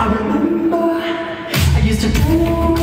I remember I used to